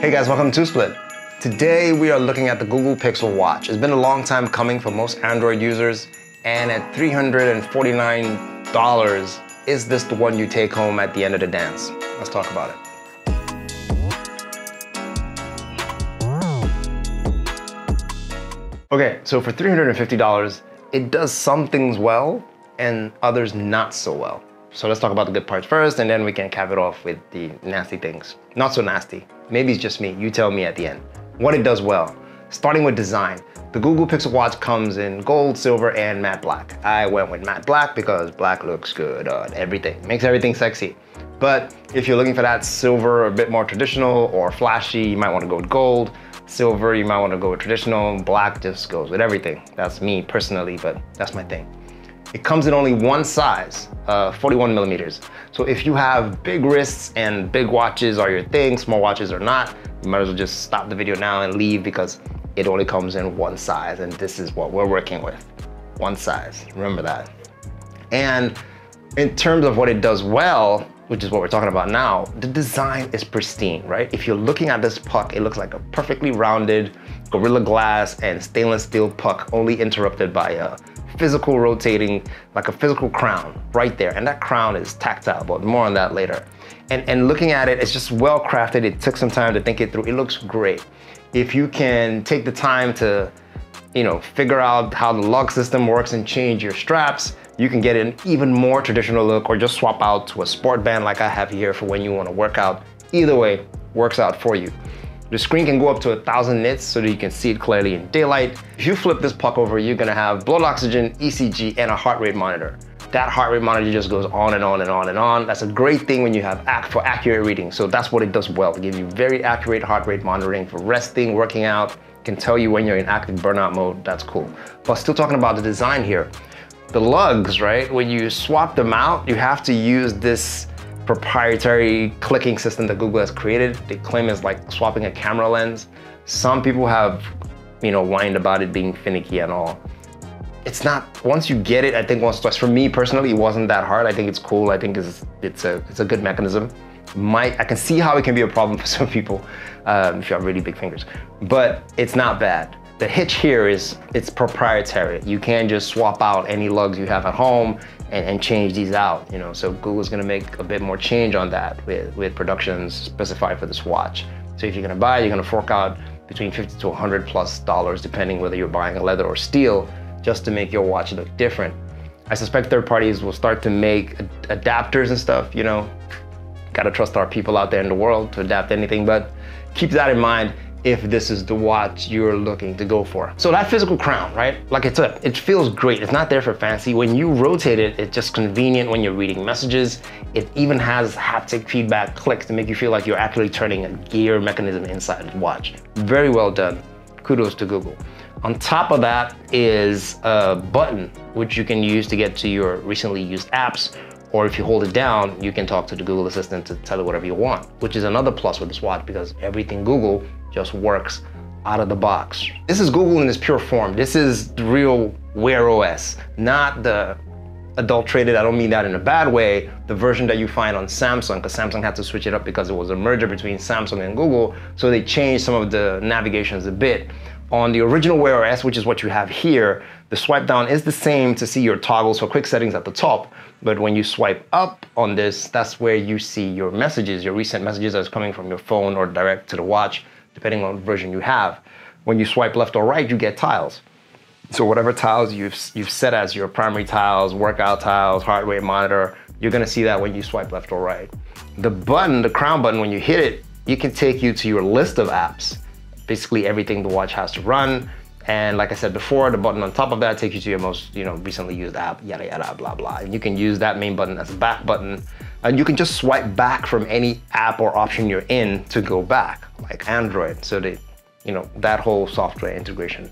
Hey guys, welcome to Split. Today we are looking at the Google Pixel Watch. It's been a long time coming for most Android users, and at $349, is this the one you take home at the end of the dance? Let's talk about it. Okay, so for $350, it does some things well and others not so well. So let's talk about the good parts first, and then we can cap it off with the nasty things. Not so nasty. Maybe it's just me. You tell me at the end. What it does well. Starting with design. The Google Pixel Watch comes in gold, silver, and matte black. I went with matte black because black looks good on everything. Makes everything sexy. But if you're looking for that silver, a bit more traditional or flashy, you might want to go with gold. Silver, you might want to go with traditional. Black just goes with everything. That's me personally, but that's my thing. It comes in only one size, uh, 41 millimeters. So if you have big wrists and big watches are your thing, small watches are not, you might as well just stop the video now and leave because it only comes in one size and this is what we're working with. One size, remember that. And in terms of what it does well, which is what we're talking about now, the design is pristine, right? If you're looking at this puck, it looks like a perfectly rounded Gorilla Glass and stainless steel puck, only interrupted by a physical rotating, like a physical crown right there. And that crown is tactile, but more on that later. And, and looking at it, it's just well crafted. It took some time to think it through. It looks great. If you can take the time to, you know, figure out how the lug system works and change your straps, you can get an even more traditional look or just swap out to a sport band like I have here for when you want to work out. Either way, works out for you. The screen can go up to a thousand nits so that you can see it clearly in daylight. If you flip this puck over, you're gonna have blood oxygen, ECG, and a heart rate monitor. That heart rate monitor just goes on and on and on and on. That's a great thing when you have act for accurate reading. So that's what it does well. It gives you very accurate heart rate monitoring for resting, working out, can tell you when you're in active burnout mode. That's cool. But still talking about the design here. The lugs, right? When you swap them out, you have to use this proprietary clicking system that Google has created. They claim it's like swapping a camera lens. Some people have, you know, whined about it being finicky and all. It's not, once you get it, I think once twice, for me personally, it wasn't that hard. I think it's cool. I think it's, it's, a, it's a good mechanism. Might, I can see how it can be a problem for some people um, if you have really big fingers, but it's not bad. The hitch here is it's proprietary. You can't just swap out any lugs you have at home and, and change these out. You know, so Google's gonna make a bit more change on that with, with productions specified for this watch. So if you're gonna buy, you're gonna fork out between 50 to 100 plus dollars, depending whether you're buying a leather or steel, just to make your watch look different. I suspect third parties will start to make adapters and stuff, you know. Gotta trust our people out there in the world to adapt anything, but keep that in mind if this is the watch you're looking to go for. So that physical crown, right? Like it's a, it feels great. It's not there for fancy. When you rotate it, it's just convenient when you're reading messages. It even has haptic feedback clicks to make you feel like you're actually turning a gear mechanism inside the watch. Very well done. Kudos to Google. On top of that is a button, which you can use to get to your recently used apps or if you hold it down, you can talk to the Google Assistant to tell it whatever you want, which is another plus with this watch because everything Google just works out of the box. This is Google in its pure form. This is the real Wear OS, not the adulterated, I don't mean that in a bad way, the version that you find on Samsung, because Samsung had to switch it up because it was a merger between Samsung and Google, so they changed some of the navigations a bit. On the original Wear OS, which is what you have here, the swipe down is the same to see your toggles for quick settings at the top, but when you swipe up on this, that's where you see your messages, your recent messages that's coming from your phone or direct to the watch depending on version you have. When you swipe left or right, you get tiles. So whatever tiles you've, you've set as your primary tiles, workout tiles, heart rate monitor, you're gonna see that when you swipe left or right. The button, the crown button, when you hit it, it can take you to your list of apps. Basically everything the watch has to run. And like I said before, the button on top of that takes you to your most you know, recently used app, yada, yada, blah, blah. And you can use that main button as a back button. And you can just swipe back from any app or option you're in to go back like Android. So they, you know, that whole software integration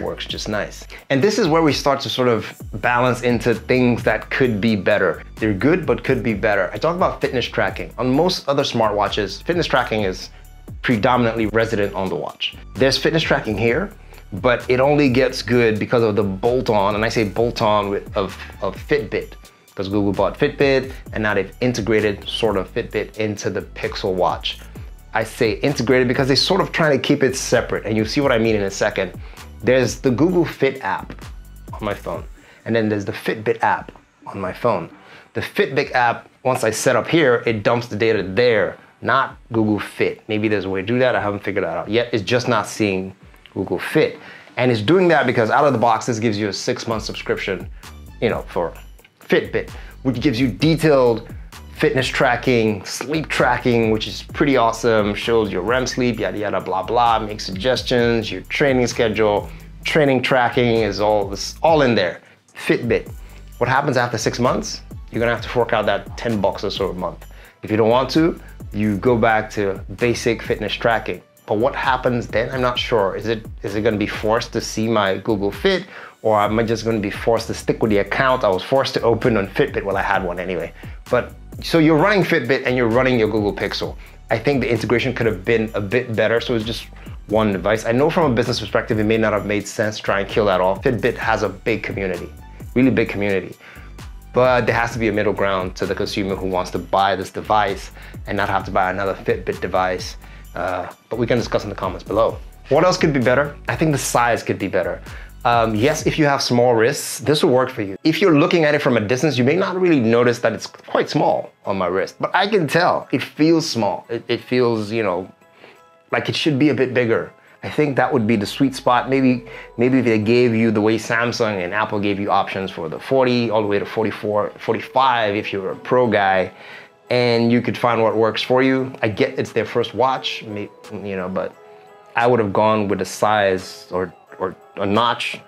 works just nice. And this is where we start to sort of balance into things that could be better. They're good, but could be better. I talk about fitness tracking. On most other smartwatches, fitness tracking is predominantly resident on the watch. There's fitness tracking here, but it only gets good because of the bolt-on, and I say bolt-on of, of Fitbit, because Google bought Fitbit, and now they've integrated sort of Fitbit into the Pixel watch I say integrated because they're sort of trying to keep it separate, and you'll see what I mean in a second. There's the Google Fit app on my phone, and then there's the Fitbit app on my phone. The Fitbit app, once I set up here, it dumps the data there, not Google Fit. Maybe there's a way to do that. I haven't figured that out yet. It's just not seeing Google Fit. And it's doing that because out of the box, this gives you a six month subscription, you know, for Fitbit, which gives you detailed fitness tracking, sleep tracking, which is pretty awesome, shows your REM sleep, yada, yada, blah, blah, makes suggestions, your training schedule, training tracking is all, this, all in there. Fitbit. What happens after six months? You're gonna have to fork out that 10 bucks or so a month. If you don't want to, you go back to basic fitness tracking. But what happens then? I'm not sure. Is it is it going to be forced to see my Google Fit, or am I just going to be forced to stick with the account I was forced to open on Fitbit? Well, I had one anyway. But so you're running Fitbit and you're running your Google Pixel. I think the integration could have been a bit better. So it's just one device. I know from a business perspective, it may not have made sense to try and kill that off. Fitbit has a big community, really big community. But there has to be a middle ground to the consumer who wants to buy this device and not have to buy another Fitbit device. Uh, but we can discuss in the comments below. What else could be better? I think the size could be better. Um, yes, if you have small wrists, this will work for you. If you're looking at it from a distance, you may not really notice that it's quite small on my wrist, but I can tell it feels small. It, it feels, you know, like it should be a bit bigger. I think that would be the sweet spot. Maybe, maybe they gave you the way Samsung and Apple gave you options for the 40 all the way to 44, 45 if you're a pro guy, and you could find what works for you. I get it's their first watch, you know, but I would have gone with a size or or a notch,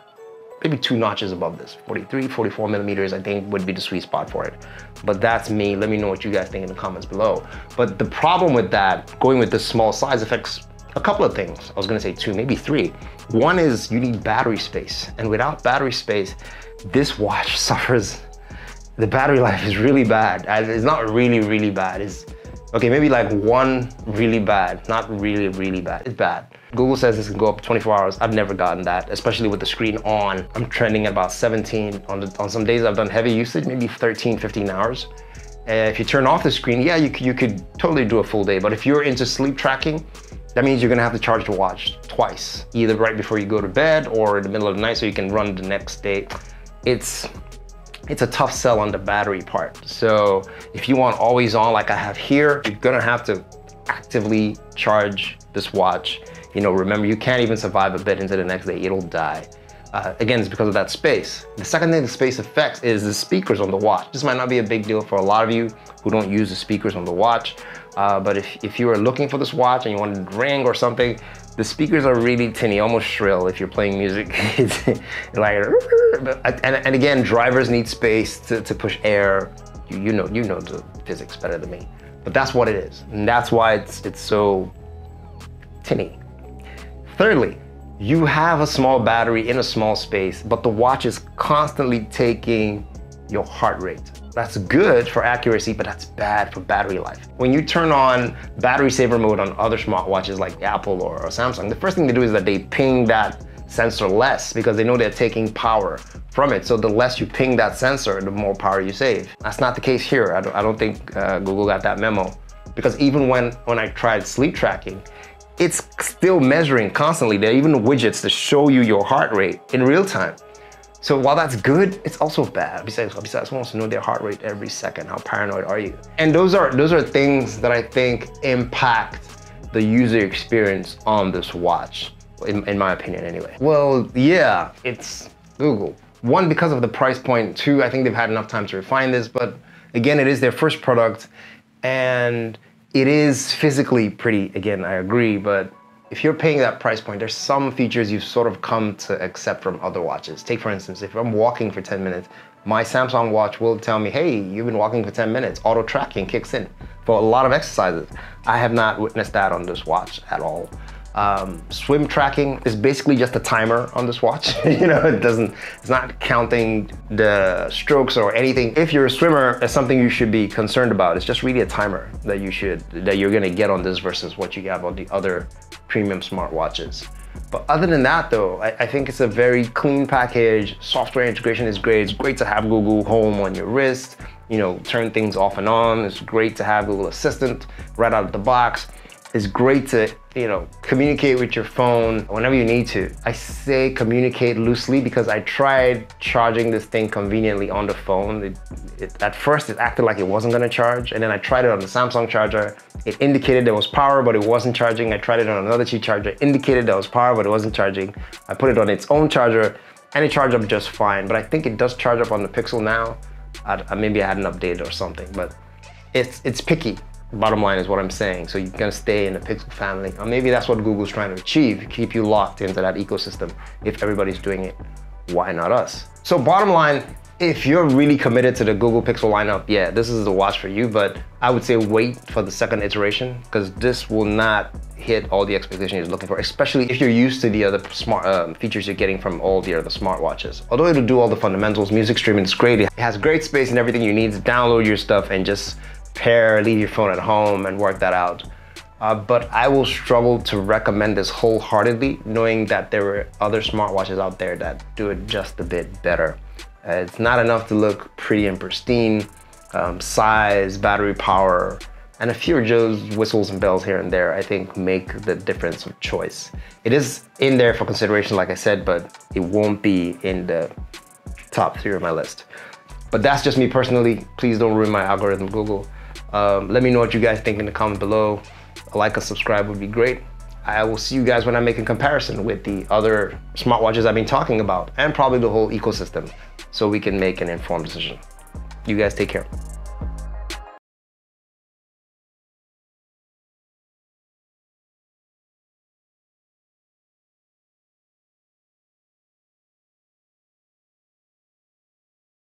maybe two notches above this. 43, 44 millimeters, I think would be the sweet spot for it. But that's me. Let me know what you guys think in the comments below. But the problem with that, going with this small size affects a couple of things. I was gonna say two, maybe three. One is you need battery space. And without battery space, this watch suffers. The battery life is really bad. It's not really, really bad. It's okay, maybe like one really bad, not really, really bad. It's bad. Google says this can go up 24 hours. I've never gotten that, especially with the screen on. I'm trending at about 17. On, the, on some days I've done heavy usage, maybe 13, 15 hours. Uh, if you turn off the screen, yeah, you, you could totally do a full day. But if you're into sleep tracking, that means you're gonna have to charge the watch twice, either right before you go to bed or in the middle of the night so you can run the next day. It's it's a tough sell on the battery part. So if you want always on like I have here, you're gonna have to actively charge this watch. You know, remember you can't even survive a bit into the next day, it'll die. Uh, again, it's because of that space. The second thing the space affects is the speakers on the watch. This might not be a big deal for a lot of you who don't use the speakers on the watch, uh, but if, if you are looking for this watch and you want to ring or something, the speakers are really tinny, almost shrill if you're playing music. it's like, and, and again, drivers need space to, to push air. You, you know, you know the physics better than me, but that's what it is. And that's why it's, it's so tinny. Thirdly, you have a small battery in a small space, but the watch is constantly taking your heart rate. That's good for accuracy, but that's bad for battery life. When you turn on battery saver mode on other smartwatches like Apple or, Samsung, the first thing they do is that they ping that sensor less because they know they're taking power from it. So the less you ping that sensor, the more power you save. That's not the case here. I don't, I don't think uh, Google got that memo because even when, when I tried sleep tracking, it's still measuring constantly. There are even widgets to show you your heart rate in real time. So while that's good, it's also bad. Besides, besides, wants to know their heart rate every second. How paranoid are you? And those are those are things that I think impact the user experience on this watch, in, in my opinion, anyway. Well, yeah, it's Google. One, because of the price point. Two, I think they've had enough time to refine this. But again, it is their first product, and it is physically pretty. Again, I agree, but if you're paying that price point, there's some features you've sort of come to accept from other watches. Take for instance, if I'm walking for 10 minutes, my Samsung watch will tell me, hey, you've been walking for 10 minutes. Auto tracking kicks in for a lot of exercises. I have not witnessed that on this watch at all. Um, swim tracking is basically just a timer on this watch. you know, it doesn't, it's not counting the strokes or anything. If you're a swimmer, it's something you should be concerned about. It's just really a timer that you should, that you're gonna get on this versus what you have on the other premium smartwatches. But other than that though, I, I, think it's a very clean package. Software integration is great. It's great to have Google Home on your wrist, you know, turn things off and on. It's great to have Google Assistant right out of the box. It's great to, you know, communicate with your phone whenever you need to. I say communicate loosely because I tried charging this thing conveniently on the phone. It, it, at first, it acted like it wasn't gonna charge, and then I tried it on the Samsung charger. It indicated there was power, but it wasn't charging. I tried it on another cheap charger, indicated there was power, but it wasn't charging. I put it on its own charger, and it charged up just fine. But I think it does charge up on the Pixel now. I, maybe I hadn't updated or something, but it's it's picky. Bottom line is what I'm saying. So you're gonna stay in the Pixel family. Or maybe that's what Google's trying to achieve, keep you locked into that ecosystem. If everybody's doing it, why not us? So bottom line, if you're really committed to the Google Pixel lineup, yeah, this is the watch for you, but I would say wait for the second iteration because this will not hit all the expectations you're looking for, especially if you're used to the other smart um, features you're getting from all the other smartwatches. Although it'll do all the fundamentals, music streaming is great. It has great space and everything you need to download your stuff and just pair, leave your phone at home and work that out. Uh, but I will struggle to recommend this wholeheartedly, knowing that there are other smartwatches out there that do it just a bit better. Uh, it's not enough to look pretty and pristine. Um, size, battery power, and a few Joe's whistles and bells here and there, I think make the difference of choice. It is in there for consideration, like I said, but it won't be in the top three of my list. But that's just me personally. Please don't ruin my algorithm, Google. Um, let me know what you guys think in the comment below. A like, a subscribe would be great. I will see you guys when I make a comparison with the other smartwatches I've been talking about and probably the whole ecosystem so we can make an informed decision. You guys take care.